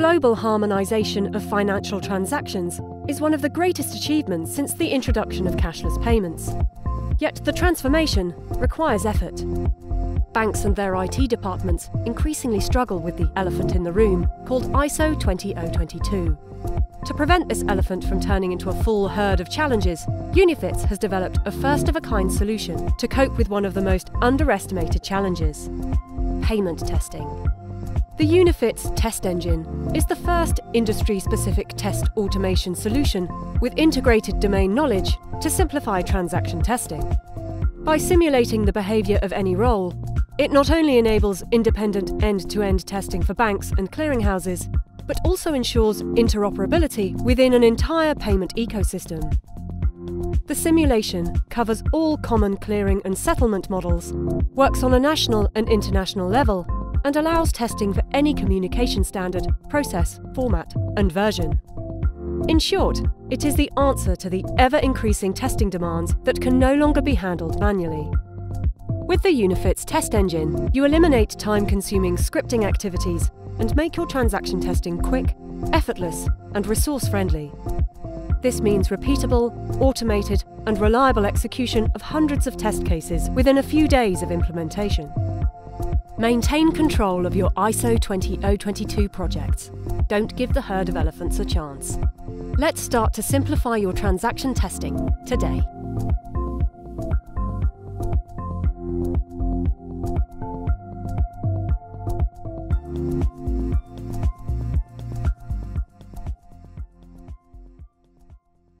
global harmonisation of financial transactions is one of the greatest achievements since the introduction of cashless payments. Yet the transformation requires effort. Banks and their IT departments increasingly struggle with the elephant in the room called ISO 20022. To prevent this elephant from turning into a full herd of challenges, Unifits has developed a first of a kind solution to cope with one of the most underestimated challenges payment testing. The Unifits test engine is the first industry specific test automation solution with integrated domain knowledge to simplify transaction testing. By simulating the behaviour of any role, it not only enables independent end to end testing for banks and clearinghouses, but also ensures interoperability within an entire payment ecosystem. The simulation covers all common clearing and settlement models, works on a national and international level, and allows testing for any communication standard, process, format, and version. In short, it is the answer to the ever increasing testing demands that can no longer be handled manually. With the Unifits test engine, you eliminate time consuming scripting activities and make your transaction testing quick, effortless, and resource friendly. This means repeatable, automated, and reliable execution of hundreds of test cases within a few days of implementation. Maintain control of your ISO 20022 projects. Don't give the herd of elephants a chance. Let's start to simplify your transaction testing today.